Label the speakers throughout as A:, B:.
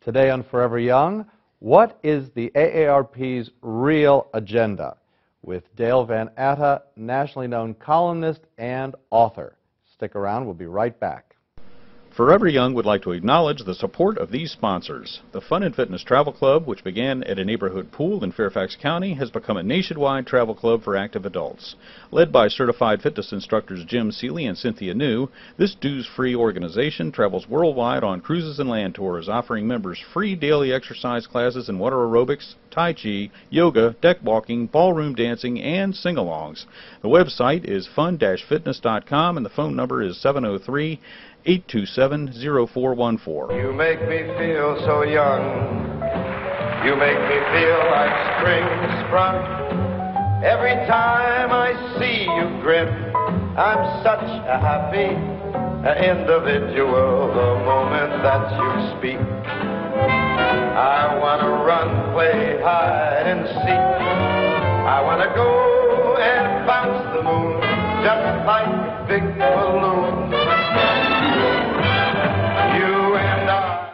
A: Today on Forever Young, what is the AARP's real agenda? With Dale Van Atta, nationally known columnist and author. Stick around, we'll be right back.
B: Forever Young would like to acknowledge the support of these sponsors. The Fun and Fitness Travel Club, which began at a neighborhood pool in Fairfax County, has become a nationwide travel club for active adults. Led by certified fitness instructors Jim Seeley and Cynthia New, this dues-free organization travels worldwide on cruises and land tours, offering members free daily exercise classes in water aerobics, Tai Chi, yoga, deck walking, ballroom dancing, and sing-alongs. The website is fun-fitness.com and the phone number is 703 827 0414.
C: You make me feel so young. You make me feel like spring sprung. Every time I see you grin, I'm such a happy individual the moment that you speak. I want to run, play hide and seek. I want to go and bounce the moon just like big balloon.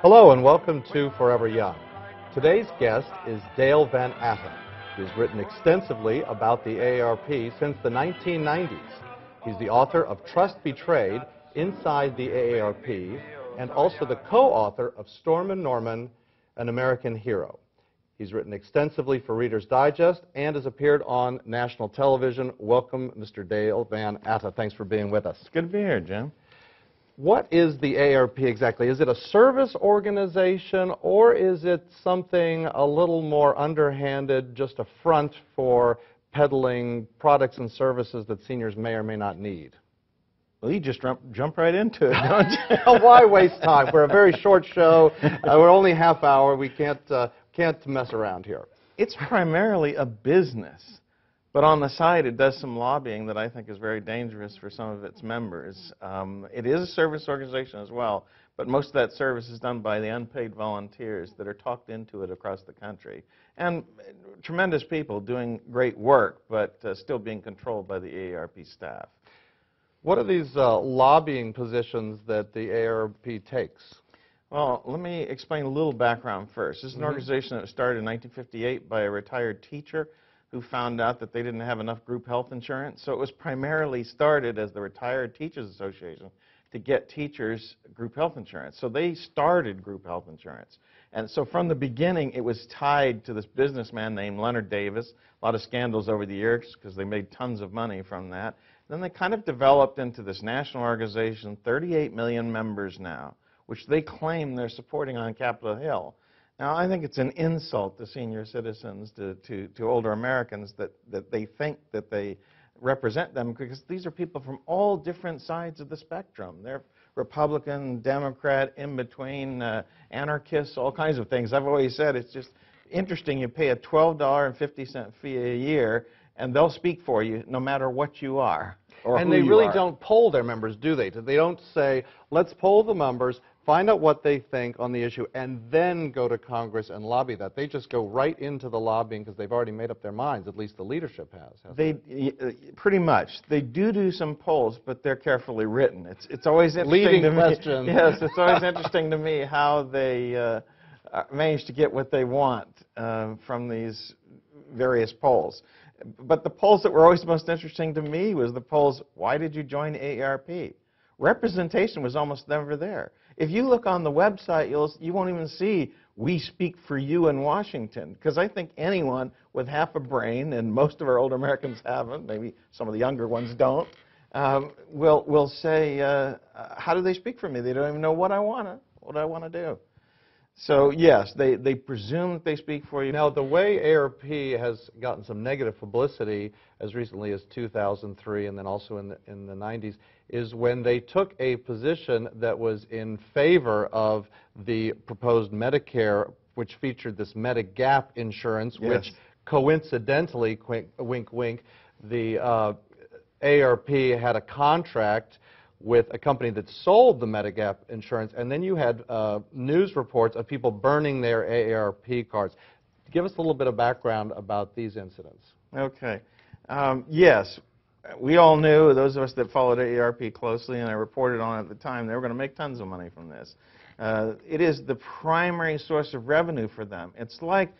A: Hello and welcome to Forever Young. Today's guest is Dale Van Atta. He's written extensively about the AARP since the 1990s. He's the author of Trust Betrayed, Inside the AARP, and also the co-author of Stormin' Norman, An American Hero. He's written extensively for Reader's Digest and has appeared on national television. Welcome, Mr. Dale Van Atta. Thanks for being with us.
D: Good to be here, Jim.
A: What is the ARP exactly? Is it a service organization or is it something a little more underhanded, just a front for peddling products and services that seniors may or may not need?
D: Well, you just jump, jump right into it, don't you?
A: Why waste time? We're a very short show. Uh, we're only half hour. We can't, uh, can't mess around here.
D: It's primarily a business. But on the side, it does some lobbying that I think is very dangerous for some of its members. Um, it is a service organization as well, but most of that service is done by the unpaid volunteers that are talked into it across the country. And tremendous people doing great work, but uh, still being controlled by the AARP staff.
A: What are these uh, lobbying positions that the AARP takes?
D: Well, let me explain a little background first. This is an mm -hmm. organization that was started in 1958 by a retired teacher who found out that they didn't have enough group health insurance. So it was primarily started as the Retired Teachers Association to get teachers group health insurance. So they started group health insurance. And so from the beginning, it was tied to this businessman named Leonard Davis. A lot of scandals over the years because they made tons of money from that. Then they kind of developed into this national organization, 38 million members now, which they claim they're supporting on Capitol Hill. Now, I think it's an insult to senior citizens, to, to, to older Americans, that, that they think that they represent them because these are people from all different sides of the spectrum. They're Republican, Democrat, in between, uh, anarchists, all kinds of things. I've always said it's just interesting. You pay a $12.50 fee a year, and they'll speak for you no matter what you are.
A: and they really don't poll their members, do they? They don't say, let's poll the members, find out what they think on the issue, and then go to Congress and lobby that. They just go right into the lobbying because they've already made up their minds. At least the leadership has.
D: They uh, pretty much. They do do some polls, but they're carefully written. It's it's always interesting
A: Leading
D: to
A: question.
D: me. Yes, it's always interesting to me how they uh, uh, manage to get what they want uh, from these various polls. But the polls that were always most interesting to me was the polls, why did you join AARP? Representation was almost never there. If you look on the website, you'll, you won't even see we speak for you in Washington. Because I think anyone with half a brain, and most of our older Americans haven't, maybe some of the younger ones don't, um, will, will say, uh, how do they speak for me? They don't even know what I want to what I want to do. So yes, they, they presume that they speak for you.
A: Now, the way AARP has gotten some negative publicity as recently as 2003 and then also in the, in the 90s is when they took a position that was in favor of the proposed Medicare, which featured this Medigap insurance,
D: yes.
A: which coincidentally, wink, wink, the uh, AARP had a contract with a company that sold the Medigap insurance, and then you had uh, news reports of people burning their AARP cards. Give us a little bit of background about these incidents.
D: Okay. Um, yes, we all knew, those of us that followed AARP closely, and I reported on it at the time, they were going to make tons of money from this. Uh, it is the primary source of revenue for them. It's like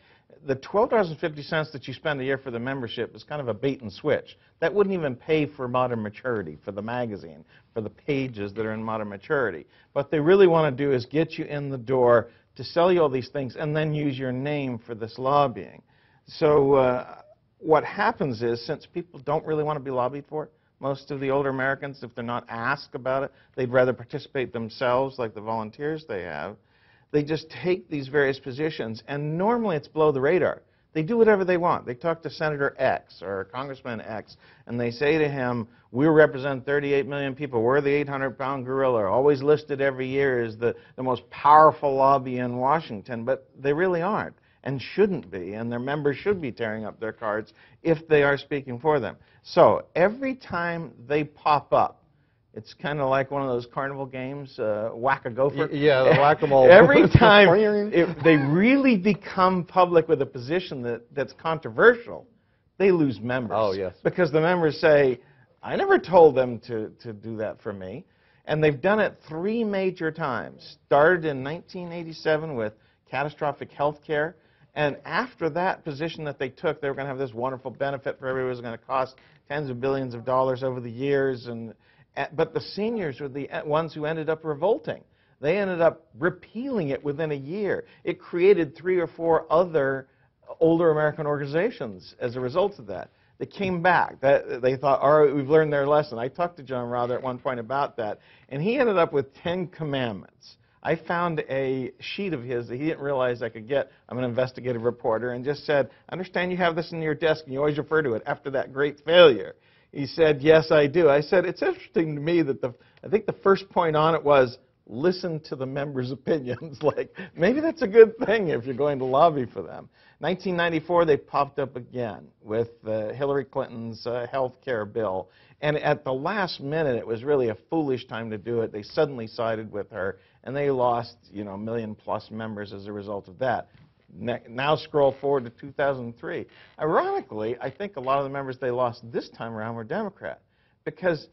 D: the $12.50 that you spend a year for the membership is kind of a bait and switch. That wouldn't even pay for Modern Maturity, for the magazine, for the pages that are in Modern Maturity. What they really want to do is get you in the door to sell you all these things and then use your name for this lobbying. So uh, what happens is, since people don't really want to be lobbied for, most of the older Americans, if they're not asked about it, they'd rather participate themselves, like the volunteers they have. They just take these various positions, and normally it's below the radar. They do whatever they want. They talk to Senator X or Congressman X, and they say to him, we represent 38 million people. We're the 800-pound gorilla, always listed every year as the, the most powerful lobby in Washington, but they really aren't and shouldn't be, and their members should be tearing up their cards if they are speaking for them. So every time they pop up, it's kind of like one of those carnival games, uh, whack-a-gopher.
A: yeah, the whack-a-mole.
D: Every time it, they really become public with a position that, that's controversial, they lose members.
A: Oh, yes.
D: Because the members say, I never told them to, to do that for me. And they've done it three major times. Started in 1987 with catastrophic health care. And after that position that they took, they were going to have this wonderful benefit for everybody. It was going to cost tens of billions of dollars over the years. And, but the seniors were the eh, ones who ended up revolting. They ended up repealing it within a year. It created three or four other older American organizations as a result of that. They came back. That, they thought, all right, we've learned their lesson. I talked to John Rother at one point about that, and he ended up with Ten Commandments. I found a sheet of his that he didn't realize I could get. I'm an investigative reporter, and just said, I understand you have this in your desk, and you always refer to it after that great failure. He said, Yes, I do. I said, It's interesting to me that the, I think the first point on it was, listen to the members' opinions. like, maybe that's a good thing if you're going to lobby for them. 1994, they popped up again with uh, Hillary Clinton's uh, health care bill. And at the last minute, it was really a foolish time to do it. They suddenly sided with her, and they lost, you know, a million plus members as a result of that. now scroll forward to 2003. Ironically, I think a lot of the members they lost this time around were Democrat, because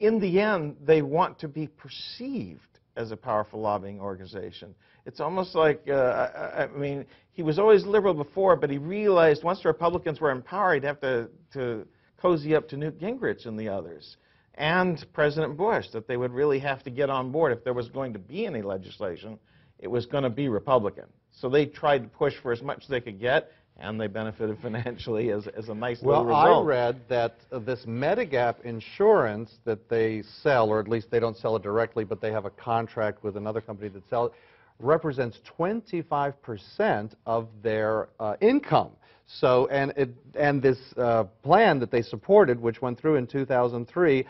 D: in the end, they want to be perceived as a powerful lobbying organization. It's almost like, uh, I, I, mean, he was always liberal before, but he realized once the Republicans were in power, he'd have to, to cozy up to Newt Gingrich and the others and President Bush, that they would really have to get on board if there was going to be any legislation. It was going to be Republican. So they tried to push for as much as they could get, and they benefited financially as, as a nice
A: well,
D: little result.
A: Well, I read that uh, this Medigap insurance that they sell, or at least they don't sell it directly, but they have a contract with another company that sells it, represents 25% of their uh, income. So, and, it, and this uh, plan that they supported, which went through in 2003,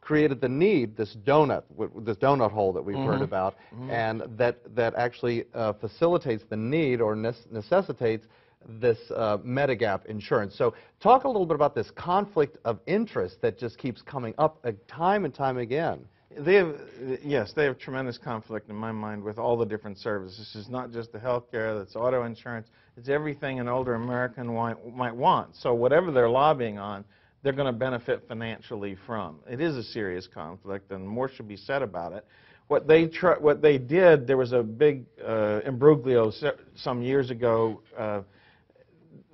A: created the need, this donut, this donut hole that we've mm -hmm. heard about, mm -hmm. and that, that actually uh, facilitates the need or necessitates this uh, Medigap insurance. So talk a little bit about this conflict of interest that just keeps coming up uh, time and time again.
D: They have, yes, they have tremendous conflict in my mind with all the different services. Is not just the health care, that's auto insurance. It's everything an older American might want. So whatever they're lobbying on, they're going to benefit financially from. It is a serious conflict, and more should be said about it. What they, what they did, there was a big uh, some years ago uh,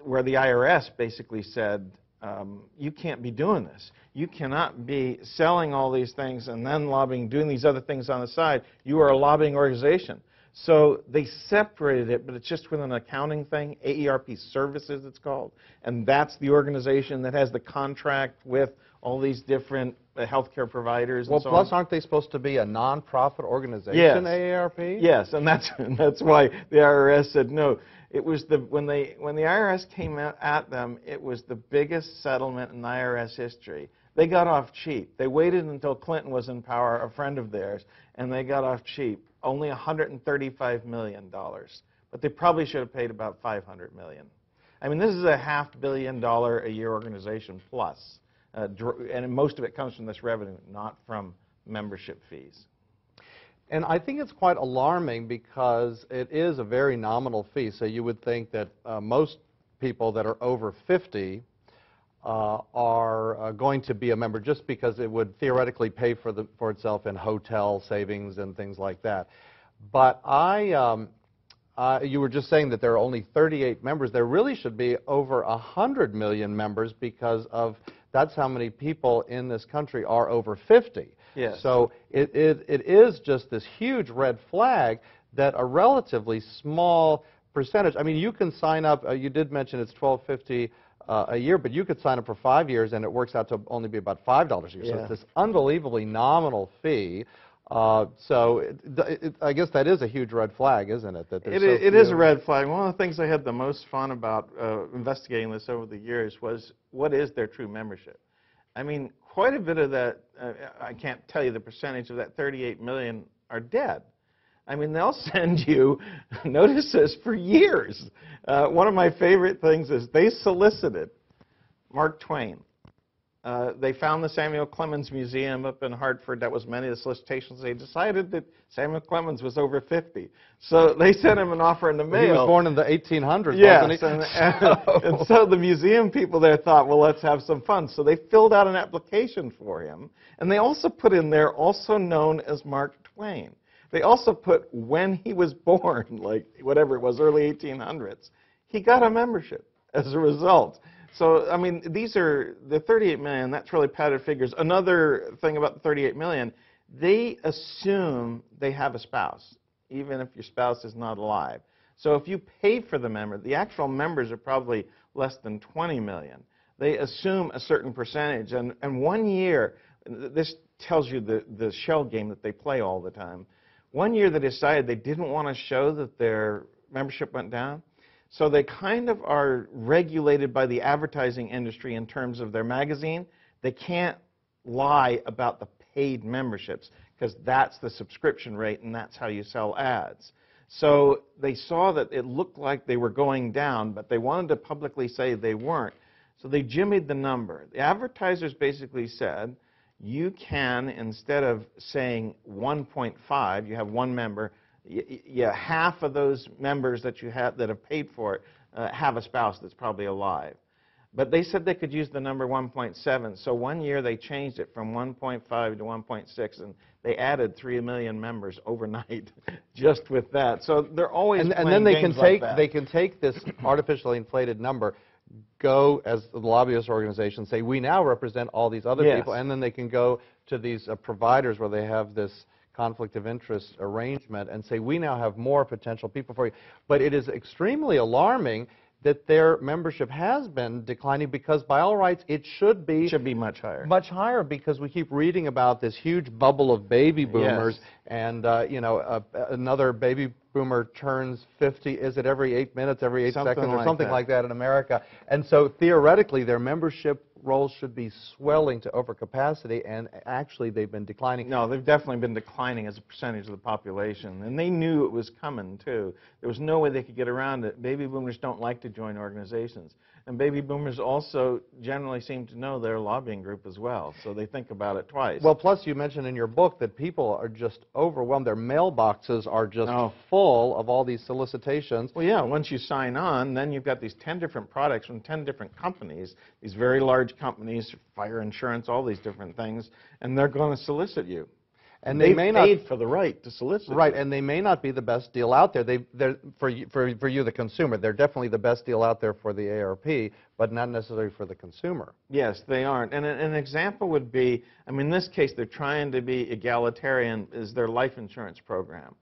D: where the IRS basically said, um, you can't be doing this. You cannot be selling all these things and then lobbying, doing these other things on the side. You are a lobbying organization. So they separated it, but it's just with an accounting thing, AARP Services it's called, and that's the organization that has the contract with all these different uh, healthcare providers.
A: Well,
D: so
A: plus,
D: on.
A: aren't they supposed to be a nonprofit organization,
D: yes.
A: AARP?
D: Yes, and that's and that's why the IRS said no. It was the when they when the IRS came out at them, it was the biggest settlement in IRS history. They got off cheap. They waited until Clinton was in power, a friend of theirs, and they got off cheap. Only 135 million dollars, but they probably should have paid about $500 million. I mean, this is a half billion dollar a year organization plus, uh, and most of it comes from this revenue, not from membership fees.
A: And I think it's quite alarming because it is a very nominal fee. So you would think that uh, most people that are over 50 uh, are uh, going to be a member just because it would theoretically pay for, the, for itself in hotel savings and things like that. But I, um, uh, you were just saying that there are only 38 members. There really should be over 100 million members because of that's how many people in this country are over 50.
D: Yes.
A: So it, it, it is just this huge red flag that a relatively small percentage. I mean, you can sign up. Uh, you did mention it's 1250 uh, a year, but you could sign up for five years, and it works out to only be about five dollars a year.
D: Yeah.
A: So it's this unbelievably nominal fee. Uh, so it, it, I guess that is a huge red flag, isn't it? That
D: It,
A: so
D: it is a red flag. One of the things I had the most fun about uh, investigating this over the years was what is their true membership? I mean, quite a bit of that, uh, I can't tell you the percentage of that 38 million are dead. I mean, they'll send you notices for years. Uh, one of my favorite things is they solicited Mark Twain. Uh, they found the Samuel Clemens Museum up in Hartford. That was many of the solicitations. They decided that Samuel Clemens was over 50. So they sent him an offer in the mail.
A: He was born in the 1800s,
D: Yes,
A: wasn't he?
D: and, and, and so the museum people there thought, well, let's have some fun. So they filled out an application for him, and they also put in there, also known as Mark Twain. They also put when he was born, like whatever it was, early 1800s. He got a membership as a result. So, I mean, these are the 38 million, that's really padded figures. Another thing about the 38 million, they assume they have a spouse, even if your spouse is not alive. So if you pay for the member, the actual members are probably less than 20 million. They assume a certain percentage. And, and one year, this tells you the, the shell game that they play all the time. One year they decided they didn't want to show that their membership went down. So they kind of are regulated by the advertising industry in terms of their magazine. They can't lie about the paid memberships because that's the subscription rate and that's how you sell ads. So they saw that it looked like they were going down, but they wanted to publicly say they weren't. So they jimmied the number. The advertisers basically said, you can, instead of saying 1.5, you have one member, yeah, half of those members that you have that have paid for it uh, have a spouse that's probably alive. But they said they could use the number 1.7. So one year they changed it from 1.5 to 1.6, and they added 3 million members overnight just with that. So they're always
A: and, and then they can
D: like
A: take
D: that.
A: they can take this artificially inflated number, go as the lobbyist organization, say we now represent all these other
D: Yes.
A: people, and then they can go to these uh, providers where they have this conflict of interest arrangement and say we now have more potential people for you. But it is extremely alarming that their membership has been declining because by all rights it should be
D: should be much higher.
A: much higher because we keep reading about this huge bubble of baby boomers,
D: Yes.
A: and uh, you know uh, another baby boomer turns 50. Is it every eight minutes, every eight
D: Something
A: seconds, or
D: like
A: something
D: that.
A: like that in America? And so theoretically, their membership rolls should be swelling to overcapacity, and actually they've been declining.
D: No, they've definitely been declining as a percentage of the population. And they knew it was coming, too. There was no way they could get around it. Baby boomers don't like to join organizations. And baby boomers also generally seem to know their lobbying group as well, so they think about it twice.
A: Well, plus you mentioned in your book that people are just overwhelmed. Their mailboxes are just
D: Oh.
A: full of all these solicitations.
D: Well, yeah, once you sign on, then you've got these 10 different products from 10 different companies, these very large companies, fire insurance, all these different things, and they're going to solicit you.
A: And they may not
D: paid for the right to solicit
A: Right, and they may not be the best deal out there. They, they're, for, you, for, for you, the consumer, they're definitely the best deal out there for the ARP, but not necessarily for the consumer.
D: Yes, they aren't. And an, an example would be, I mean, in this case, they're trying to be egalitarian, is their life insurance program.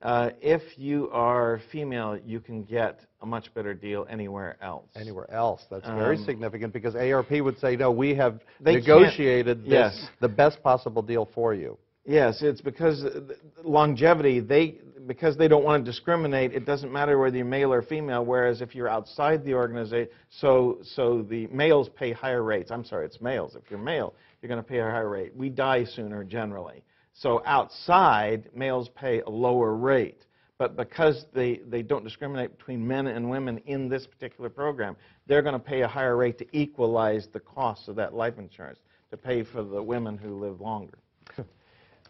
D: Uh, if you are female, you can get a much better deal anywhere else.
A: Anywhere else, that's very
D: Um,
A: significant because ARP would say, no, we have negotiated this,
D: yes.
A: the best possible deal for you.
D: Yes, it's because uh, longevity, they, because they don't want to discriminate, it doesn't matter whether you're male or female, whereas if you're outside the organization, so, so the males pay higher rates. I'm sorry, it's males. If you're male, you're going to pay a higher rate. We die sooner generally. So outside, males pay a lower rate. But because they, they don't discriminate between men and women in this particular program, they're going to pay a higher rate to equalize the cost of that life insurance, to pay for the women who live longer.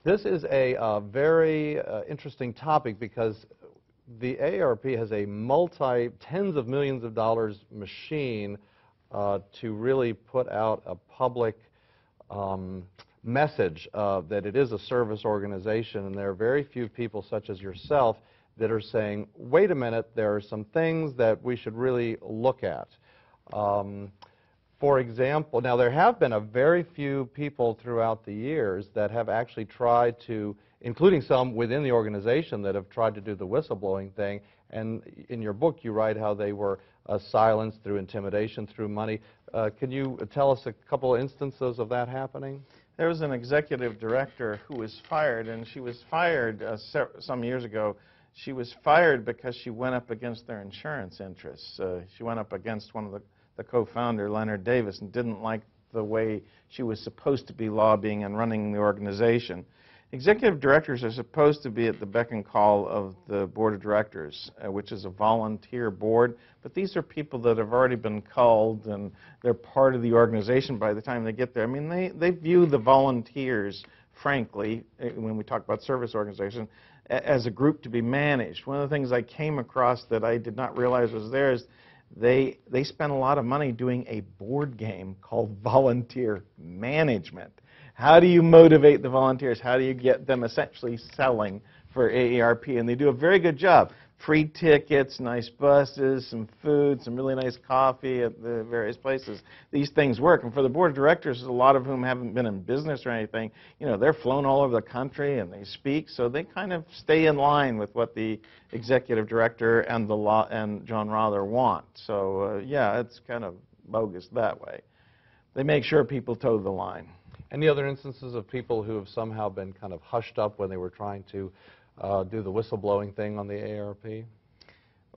A: This is a uh, very uh, interesting topic because the ARP has a multi, tens of millions of dollars machine uh, to really put out a public um, message uh, that it is a service organization, and there are very few people such as yourself that are saying, wait a minute, there are some things that we should really look at. Um, for example, now there have been a very few people throughout the years that have actually tried to, including some within the organization that have tried to do the whistleblowing thing. And in your book, you write how they were uh, silenced through intimidation, through money. Uh, can you tell us a couple of instances of that happening?
D: There was an executive director who was fired, and she was fired uh, some years ago. She was fired because she went up against their insurance interests. Uh, she went up against one of the, the co-founder, Leonard Davis, and didn't like the way she was supposed to be lobbying and running the organization. Executive directors are supposed to be at the beck and call of the board of directors, uh, which is a volunteer board, but these are people that have already been called and they're part of the organization by the time they get there. I mean, they, they view the volunteers, frankly, uh, when we talk about service organizations, as a group to be managed. One of the things I came across that I did not realize was there is they, they spend a lot of money doing a board game called volunteer management. How do you motivate the volunteers? How do you get them essentially selling for AARP? And they do a very good job. Free tickets, nice buses, some food, some really nice coffee at the various places. These things work. And for the board of directors, a lot of whom haven't been in business or anything, you know, they're flown all over the country and they speak, so they kind of stay in line with what the executive director and the law and John Rother want. So uh, yeah, it's kind of bogus that way. They make sure people toe the line.
A: Any other instances of people who have somehow been kind of hushed up when they were trying to uh, do the whistleblowing thing on the AARP?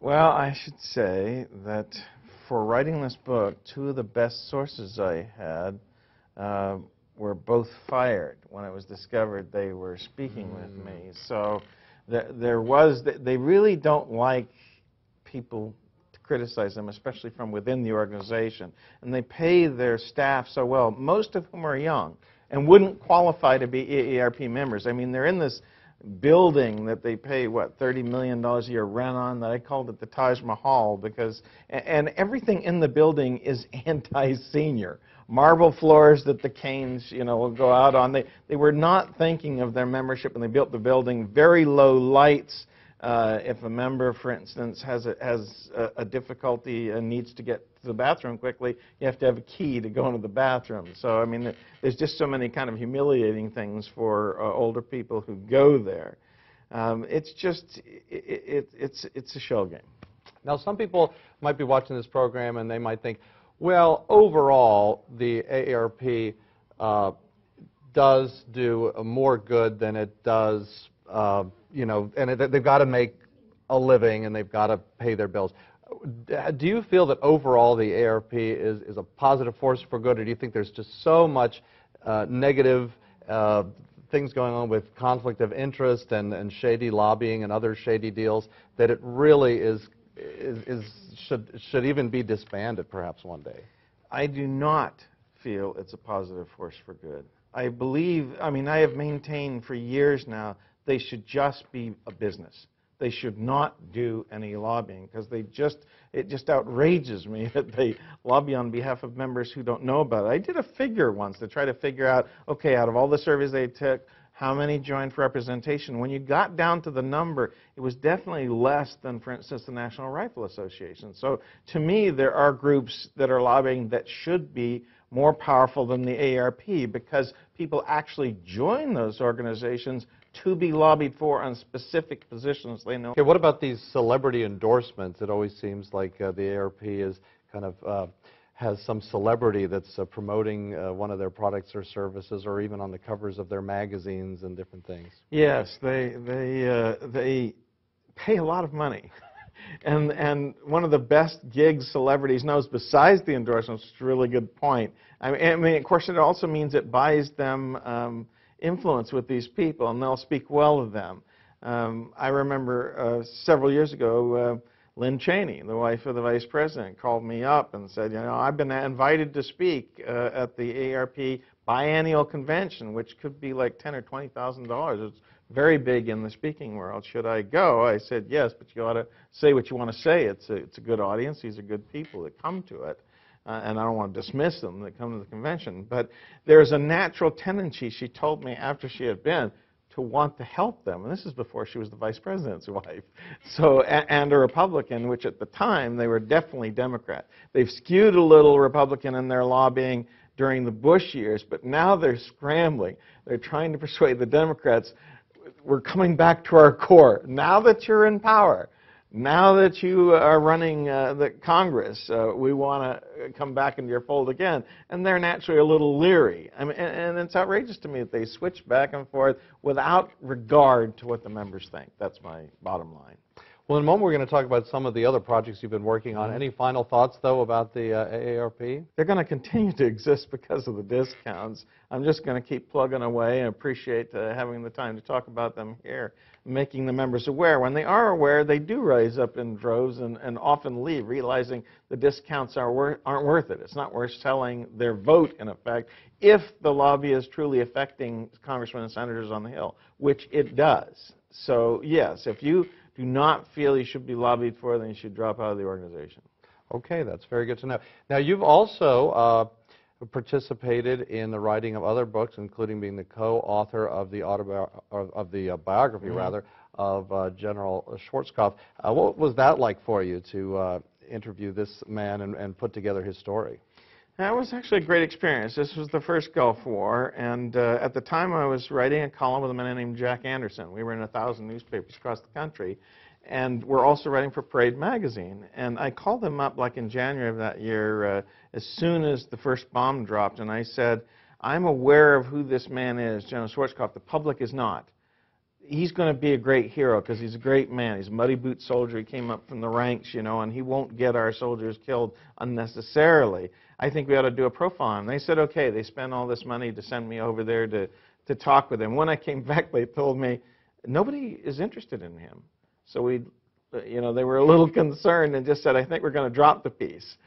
D: Well, I should say that for writing this book, two of the best sources I had uh, were both fired. When it was discovered they were speaking mm. with me. So there, there was, they really don't like people to criticize them, especially from within the organization. And they pay their staff so well, most of whom are young and wouldn't qualify to be AARP members. I mean, they're in this building that they pay, what, $30 million a year rent on, that I called it the Taj Mahal, because, and everything in the building is anti-senior. Marble floors that the canes, you know, will go out on. They, they were not thinking of their membership when they built the building. Very low lights, uh, if a member, for instance, has a, has a, a, difficulty and needs to get to the bathroom quickly, you have to have a key to go into the bathroom. So, I mean, there's just so many kind of humiliating things for uh, older people who go there. Um, it's just, it, it, it's, it's a shell game.
A: Now, some people might be watching this program and they might think, well, overall, the AARP uh, does do more good than it does uh, you know, and it, they've got to make a living and they've got to pay their bills. Do you feel that overall the ARP is, is a positive force for good, or do you think there's just so much uh, negative uh, things going on with conflict of interest and, and shady lobbying and other shady deals that it really is, is, is should, should even be disbanded perhaps one day?
D: I do not feel it's a positive force for good. I believe, I mean, I have maintained for years now they should just be a business. They should not do any lobbying because they just it just outrages me that they lobby on behalf of members who don't know about it. I did a figure once to try to figure out okay, out of all the surveys they took, how many joined for representation. When you got down to the number, it was definitely less than, for instance, the National Rifle Association. So to me, there are groups that are lobbying that should be more powerful than the ARP because people actually join those organizations to be lobbied for on specific positions they know.
A: Okay, what about these celebrity endorsements? It always seems like uh, the ARP is kind of uh, has some celebrity that's uh, promoting uh, one of their products or services, or even on the covers of their magazines and different things.
D: Yes, they they uh, they pay a lot of money. and and one of the best gigs celebrities knows besides the endorsements, which is a really good point. I mean, I mean, of course, it also means it buys them um, influence with these people, and they'll speak well of them. Um, I remember uh, several years ago, uh, Lynn Cheney, the wife of the vice president, called me up and said, you know, I've been invited to speak uh, at the AARP biennial convention, which could be like ten or twenty thousand dollars. It's very big in the speaking world. Should I go? I said yes, but you ought to say what you want to say. It's a, it's a good audience. These are good people that come to it. Uh, and I don't want to dismiss them that come to the convention, but there's a natural tendency, she told me after she had been, to want to help them. And this is before she was the vice president's wife. So, and, and a Republican, which at the time they were definitely Democrat. They've skewed a little Republican in their lobbying during the Bush years, but now they're scrambling. They're trying to persuade the Democrats we're coming back to our core. Now that you're in power, now that you are running uh, the Congress, uh, we want to come back into your fold again. And they're naturally a little leery. I mean, and, and, it's outrageous to me that they switch back and forth without regard to what the members think. That's my bottom line.
A: Well, in a moment, we're going to talk about some of the other projects you've been working on. Mm-hmm. Any final thoughts, though, about the uh, AARP?
D: They're going to continue to exist because of the discounts. I'm just going to keep plugging away and appreciate uh, having the time to talk about them here, making the members aware. When they are aware, they do rise up in droves and, and often leave, realizing the discounts are wor aren't worth it. It's not worth selling their vote, in effect, if the lobby is truly affecting congressmen and senators on the Hill, which it does. So, yes, if you do not feel you should be lobbied for, then you should drop out of the organization.
A: Okay, that's very good to know. Now, you've also uh, participated in the writing of other books, including being the co-author of the of the uh, biography, mm -hmm. rather, of uh, General Schwarzkopf. Uh, what was that like for you to uh, interview this man and, and put together his story?
D: That was actually a great experience. This was the first Gulf War, and uh, at the time I was writing a column with a man named Jack Anderson. We were in a thousand newspapers across the country, and we're also writing for Parade magazine. And I called them up like in January of that year, uh, as soon as the first bomb dropped, and I said, I'm aware of who this man is, General Schwarzkopf. The public is not he's going to be a great hero because he's a great man. He's a muddy boot soldier. He came up from the ranks, you know, and he won't get our soldiers killed unnecessarily. I think we ought to do a profile on him. They said, okay. They spent all this money to send me over there to, to talk with him. When I came back, they told me, nobody is interested in him. So we, you know, they were a little concerned and just said, I think we're going to drop the piece.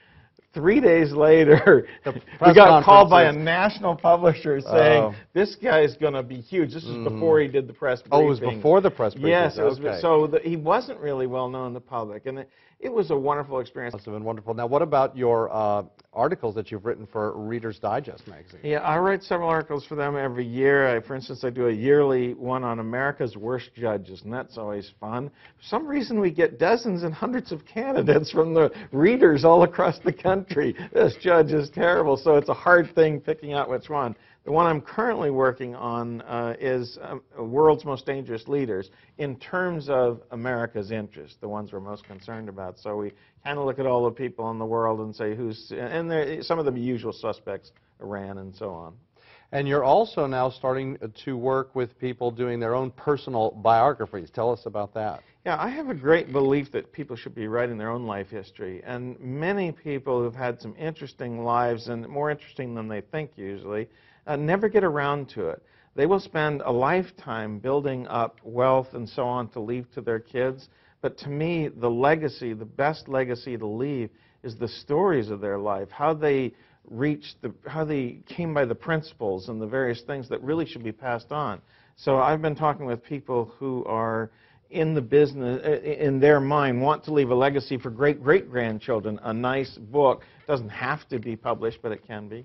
D: Three days later, we got called by a national publisher saying, oh. this guy's going to be huge. This is mm. before he did the press briefing.
A: Oh, it was before the press briefing?
D: Yes.
A: Okay.
D: so the, he wasn't really well known in the public. And it, it was a wonderful experience.
A: Must have been wonderful. Now, what about your uh, articles that you've written for Reader's Digest magazine?
D: Yeah, I write several articles for them every year. I, for instance, I do a yearly one on America's worst judges, and that's always fun. For some reason, we get dozens and hundreds of candidates from the readers all across the country. This judge is terrible, so it's a hard thing picking out which one. The one I'm currently working on uh, is um, World's Most Dangerous Leaders in terms of America's interests, the ones we're most concerned about. So we kind of look at all the people in the world and say who's, and there, some of the usual suspects, Iran and so on.
A: And you're also now starting to work with people doing their own personal biographies. Tell us about that.
D: Yeah, I have a great belief that people should be writing their own life history. And many people who've had some interesting lives, and more interesting than they think usually, uh, never get around to it. They will spend a lifetime building up wealth and so on to leave to their kids. But to me, the legacy, the best legacy to leave, is the stories of their life, how they reached, the, how they came by the principles and the various things that really should be passed on. So I've been talking with people who are in the business, uh, in their mind, want to leave a legacy for great great grandchildren. A nice book doesn't have to be published, but it can be.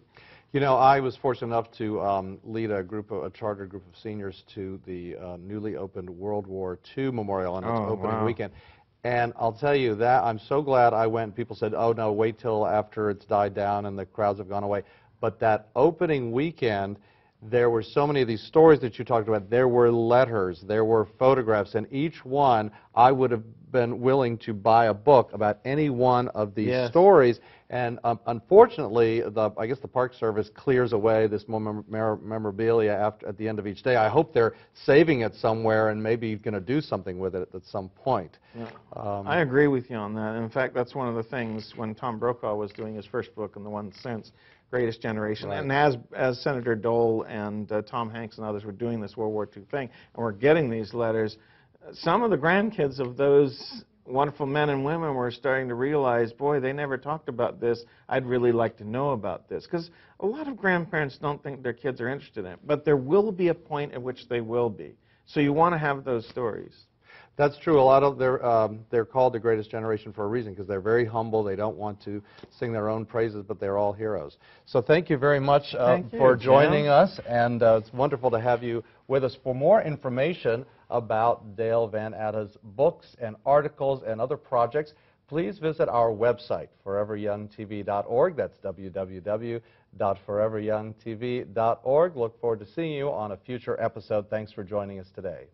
A: You know, I was fortunate enough to um, lead a group, of, a chartered group of seniors to the uh, newly opened World War II Memorial on its oh, opening wow. weekend. And I'll tell you that I'm so glad I went. People said, "Oh no, wait till after it's died down and the crowds have gone away." But that opening weekend, there were so many of these stories that you talked about. There were letters, there were photographs, and each one I would have been willing to buy a book about any one of these yes. stories. And um, unfortunately, the, I guess the Park Service clears away this memorabilia after, at the end of each day. I hope they're saving it somewhere and maybe going to do something with it at some point.
D: Yeah. Um, I agree with you on that. In fact, that's one of the things when Tom Brokaw was doing his first book and the one since, Greatest Generation, right. and as, as Senator Dole and uh, Tom Hanks and others were doing this World War II thing, and we're getting these letters, some of the grandkids of those wonderful men and women were starting to realize, boy, they never talked about this. I'd really like to know about this. Because a lot of grandparents don't think their kids are interested in it. But there will be a point at which they will be. So you want to have those stories.
E: That's true. A lot of they're um, they're called the greatest generation for a reason because they're very humble. They don't want to sing their own praises, but they're all heroes. So thank you very much uh,
A: you,
E: for joining
A: Jim.
E: us, and uh, it's wonderful to have you with us. For more information about Dale Van Atta's books and articles and other projects, please visit our website, foreveryoungtv.org. That's www.foreveryoungtv.org. Look forward to seeing you on a future episode. Thanks for joining us today.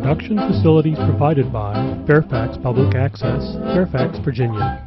F: Production facilities provided by Fairfax Public Access, Fairfax, Virginia.